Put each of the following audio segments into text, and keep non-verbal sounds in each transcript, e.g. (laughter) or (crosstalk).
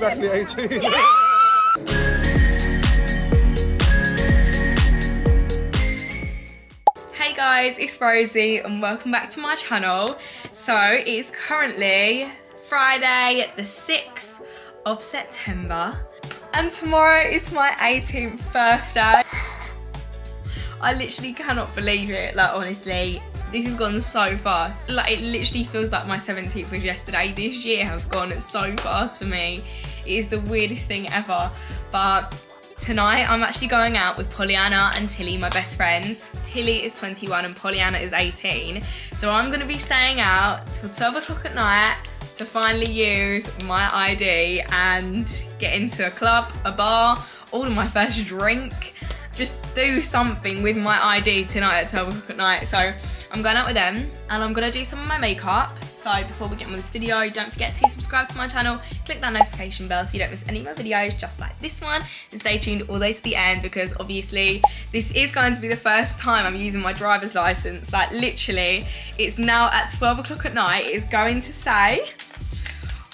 exactly 18. Hey guys, it's Rosie and welcome back to my channel. So it is currently Friday the 6th of September and tomorrow is my 18th birthday. I literally cannot believe it, like honestly, this has gone so fast. Like it literally feels like my 17th was yesterday. This year has gone so fast for me. Is the weirdest thing ever. But tonight I'm actually going out with Pollyanna and Tilly, my best friends. Tilly is 21 and Pollyanna is 18. So I'm gonna be staying out till 12 o'clock at night to finally use my ID and get into a club, a bar, order my first drink, just do something with my ID tonight at 12 o'clock at night. So I'm going out with them and I'm gonna do some of my makeup. So before we get on with this video, don't forget to subscribe to my channel, click that notification bell so you don't miss any of my videos just like this one. And stay tuned all the way to the end because obviously this is going to be the first time I'm using my driver's license. Like literally, it's now at 12 o'clock at night. It is going to say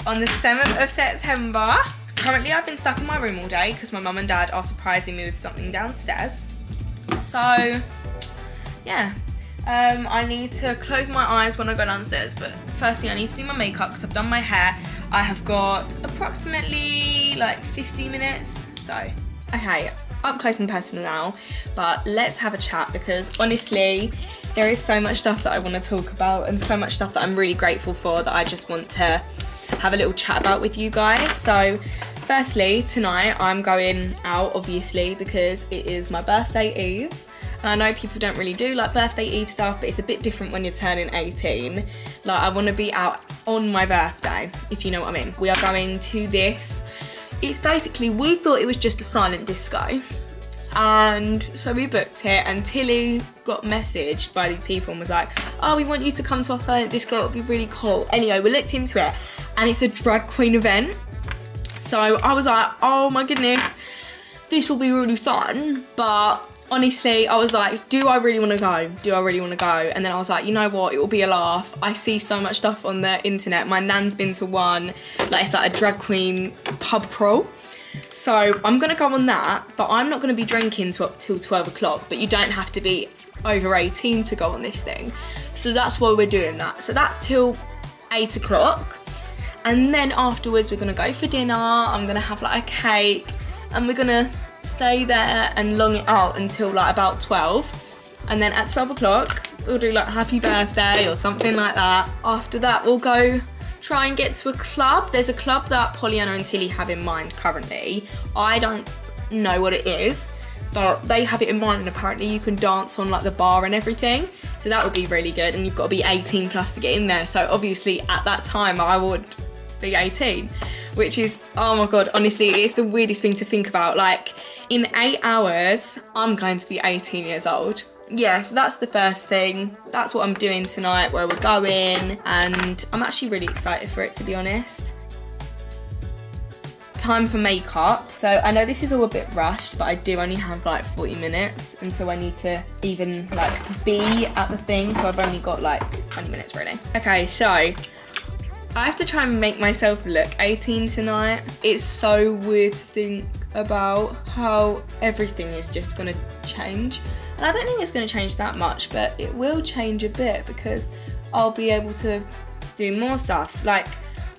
on the 7th of September. Currently I've been stuck in my room all day because my mum and dad are surprising me with something downstairs. So yeah, um, I need to close my eyes when I go downstairs, but firstly I need to do my makeup because I've done my hair. I have got approximately like 50 minutes, so. Okay, up close and personal now, but let's have a chat because honestly, there is so much stuff that I want to talk about and so much stuff that I'm really grateful for that I just want to have a little chat about with you guys. So firstly, tonight I'm going out obviously because it is my birthday eve. I know people don't really do like birthday eve stuff, but it's a bit different when you're turning 18. Like I want to be out on my birthday, if you know what I mean. We are going to this. It's basically, we thought it was just a silent disco. And so we booked it and Tilly got messaged by these people and was like, oh, we want you to come to our silent disco, it'll be really cool. Anyway, we looked into it and it's a drag queen event. So I was like, oh my goodness, this will be really fun. But honestly, I was like, do I really want to go? Do I really want to go? And then I was like, you know what? It will be a laugh. I see so much stuff on the internet. My nan's been to one, like it's like a drag queen pub crawl. So I'm gonna go on that, but I'm not gonna be drinking till, till 12 o'clock, but you don't have to be over 18 to go on this thing. So that's why we're doing that. So that's till eight o'clock. And then afterwards we're gonna go for dinner. I'm gonna have like a cake and we're gonna stay there and long it out until like about 12. And then at 12 o'clock, we'll do like happy birthday or something like that. After that, we'll go try and get to a club. There's a club that Pollyanna and Tilly have in mind currently. I don't know what it is, but they have it in mind and apparently you can dance on like the bar and everything. So that would be really good and you've got to be 18 plus to get in there. So obviously at that time I would be 18, which is, oh my God, honestly, it's the weirdest thing to think about. Like in eight hours, I'm going to be 18 years old yeah, so that's the first thing. That's what I'm doing tonight, where we're going, and I'm actually really excited for it, to be honest. Time for makeup. So I know this is all a bit rushed, but I do only have like 40 minutes until I need to even like be at the thing, so I've only got like 20 minutes really. Okay, so I have to try and make myself look 18 tonight. It's so weird to think about how everything is just gonna change. And I don't think it's to change that much, but it will change a bit because I'll be able to do more stuff. Like,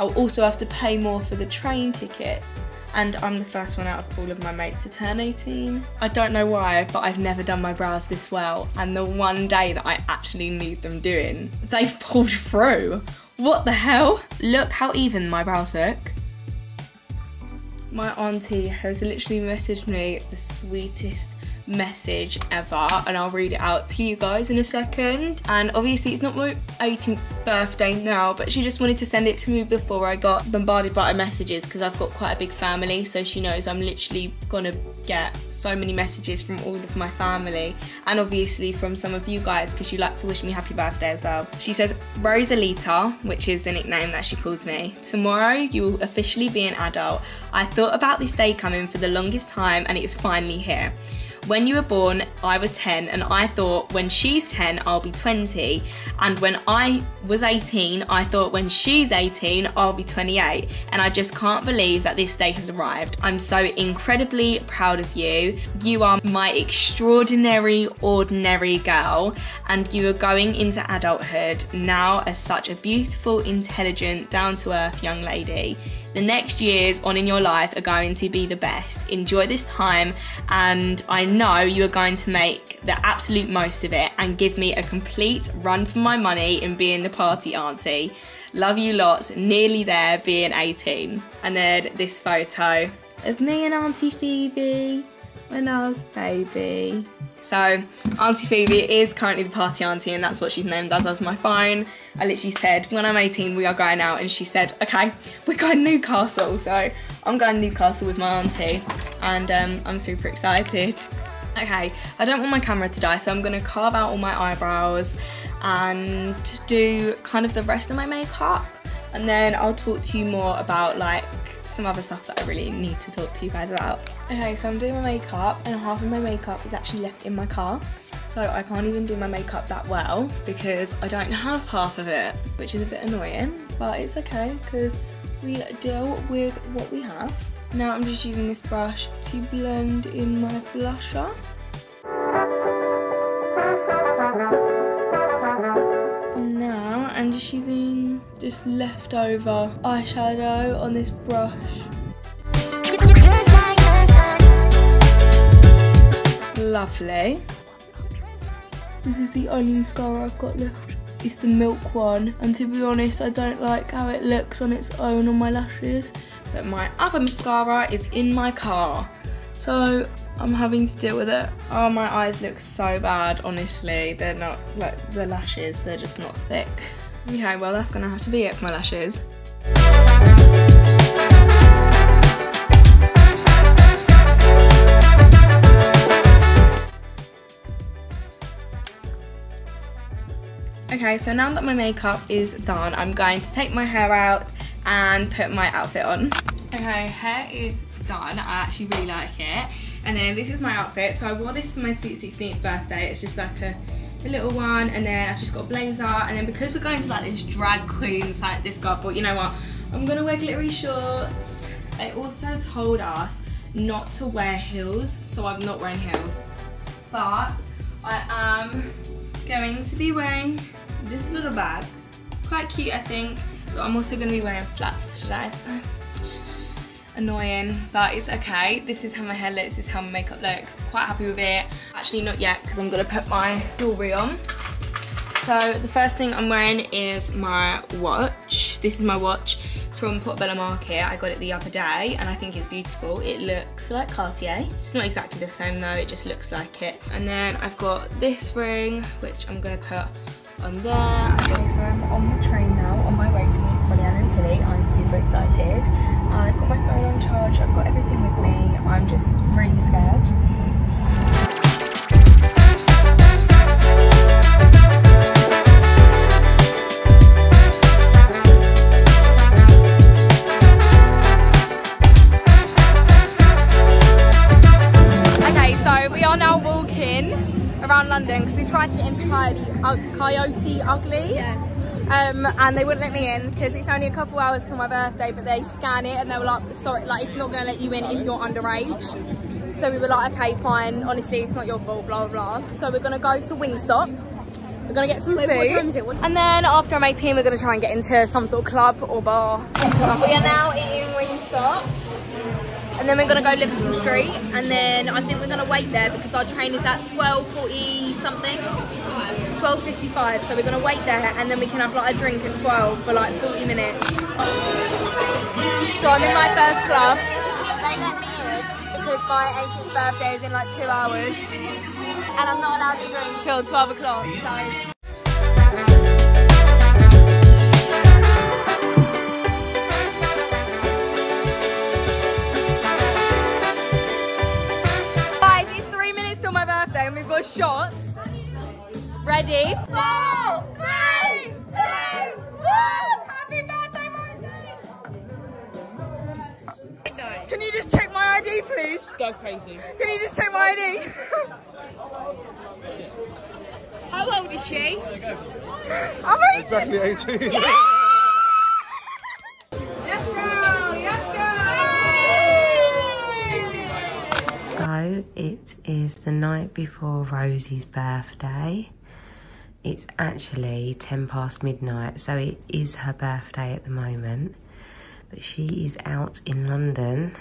I'll also have to pay more for the train tickets. And I'm the first one out of all of my mates to turn 18. I don't know why, but I've never done my brows this well. And the one day that I actually need them doing, they've pulled through. What the hell? Look how even my brows look. My auntie has literally messaged me the sweetest message ever and I'll read it out to you guys in a second and obviously it's not my 18th birthday now but she just wanted to send it to me before I got bombarded by her messages because I've got quite a big family so she knows I'm literally gonna get so many messages from all of my family and obviously from some of you guys because you like to wish me happy birthday as well. She says Rosalita which is the nickname that she calls me. Tomorrow you will officially be an adult. I thought about this day coming for the longest time and it is finally here. When you were born, I was 10, and I thought when she's 10, I'll be 20. And when I was 18, I thought when she's 18, I'll be 28. And I just can't believe that this day has arrived. I'm so incredibly proud of you. You are my extraordinary, ordinary girl, and you are going into adulthood now as such a beautiful, intelligent, down to earth young lady. The next years on in your life are going to be the best. Enjoy this time, and I know you are going to make the absolute most of it and give me a complete run for my money in being the party auntie. Love you lots, nearly there being 18. And then this photo of me and Auntie Phoebe when I was baby. So Auntie Phoebe is currently the party auntie and that's what she's named as as my phone. I literally said, when I'm 18, we are going out and she said, okay, (laughs) we're going Newcastle. So I'm going Newcastle with my auntie and um, I'm super excited. Okay, I don't want my camera to die, so I'm gonna carve out all my eyebrows and do kind of the rest of my makeup. And then I'll talk to you more about like some other stuff that I really need to talk to you guys about. Okay, so I'm doing my makeup and half of my makeup is actually left in my car. So I can't even do my makeup that well because I don't have half of it, which is a bit annoying, but it's okay because we deal with what we have. Now I'm just using this brush to blend in my blusher. Now I'm just using just leftover eyeshadow on this brush. Lovely. This is the only mascara I've got left. It's the milk one and to be honest I don't like how it looks on its own on my lashes but my other mascara is in my car so I'm having to deal with it. Oh my eyes look so bad honestly they're not like the lashes they're just not thick. Okay, well that's gonna have to be it for my lashes. Okay, so now that my makeup is done, I'm going to take my hair out and put my outfit on. Okay, hair is done. I actually really like it. And then this is my outfit. So I wore this for my sweet 16th birthday. It's just like a a little one and then I've just got a blazer and then because we're going to like this drag queen site this girl thought you know what? I'm gonna wear glittery shorts. They also told us not to wear heels so I'm not wearing heels. But I am going to be wearing this little bag. Quite cute I think. So I'm also to be wearing flats today so annoying, but it's okay. This is how my hair looks, this is how my makeup looks. Quite happy with it. Actually not yet, because I'm gonna put my jewelry on. So the first thing I'm wearing is my watch. This is my watch. It's from Portobello Market. I got it the other day and I think it's beautiful. It looks like Cartier. It's not exactly the same though, it just looks like it. And then I've got this ring, which I'm gonna put on there. Okay, so I'm on the train now, on my way to meet Pollyanna and Tilly. I'm super excited. Uh, I've got my phone on charge, I've got everything with me. I'm just really scared. Okay, so we are now walking around London because we tried to get into Coyote, uh, Coyote Ugly. Yeah. Um, and they wouldn't let me in because it's only a couple hours till my birthday, but they scan it and they were like, sorry, like it's not going to let you in if you're underage. So we were like, okay, fine, honestly, it's not your fault, blah, blah, blah. So we're going to go to Wingstop. We're going to get some Wait, food. what time is it? And then after I'm 18, we're going to try and get into some sort of club or bar. we are now eating Wingstop. And then we're gonna go Liverpool Street, and then I think we're gonna wait there because our train is at 12.40 something, 12.55. So we're gonna wait there, and then we can have like a drink at 12 for like 40 minutes. So I'm in my first club. They let me in because my 18th birthday is in like two hours, and I'm not allowed to drink till 12 o'clock. So. Guys, it's three minutes till my birthday and we've got shots. Ready? Four, three, two, one! Happy birthday, Rosie! Can you just check my ID, please? Go crazy. Can you just check my ID? How old is she? I'm 18. Exactly 18. Yes, girl. Yes, girl. So it is the night before Rosie's birthday. It's actually 10 past midnight, so it is her birthday at the moment. But she is out in London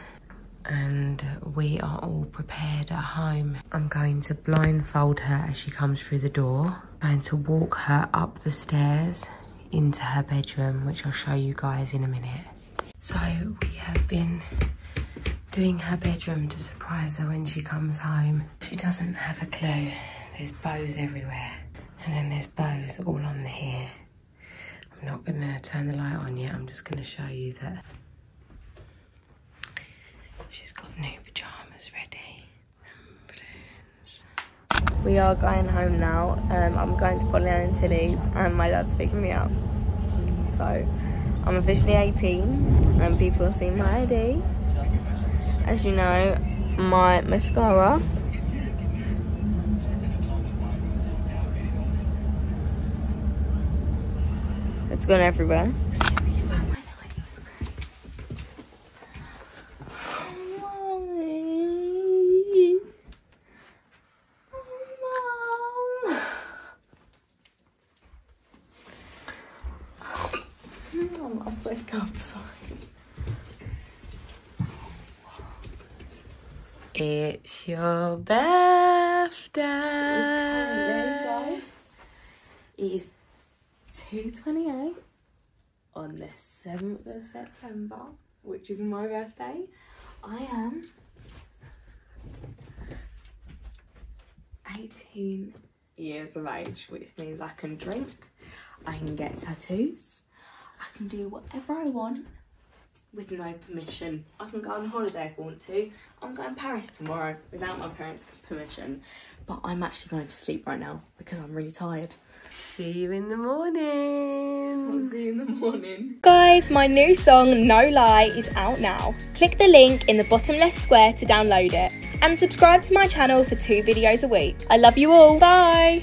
and we are all prepared at home. I'm going to blindfold her as she comes through the door. I'm going to walk her up the stairs into her bedroom, which I'll show you guys in a minute. So we have been doing her bedroom to surprise her when she comes home. She doesn't have a clue. There's bows everywhere. And then there's bows all on the hair. I'm not going to turn the light on yet. I'm just going to show you that she's got new pyjamas ready. We are going home now. Um, I'm going to Pollyanna and Tilly's and my dad's picking me up. So I'm officially 18 and people have seen my ID. As you know, my mascara it's gone everywhere. Mommy. Mom. Mom, I'll wake up, sorry. It's your birthday. guys. It is 2.28 on the 7th of September, which is my birthday. I am 18 years of age, which means I can drink, I can get tattoos, I can do whatever I want with no permission. I can go on holiday if I want to. I'm going to Paris tomorrow without my parents' permission. But I'm actually going to sleep right now because I'm really tired. See you in the morning. see you in the morning. Guys, my new song No Lie is out now. Click the link in the bottom left square to download it. And subscribe to my channel for two videos a week. I love you all. Bye.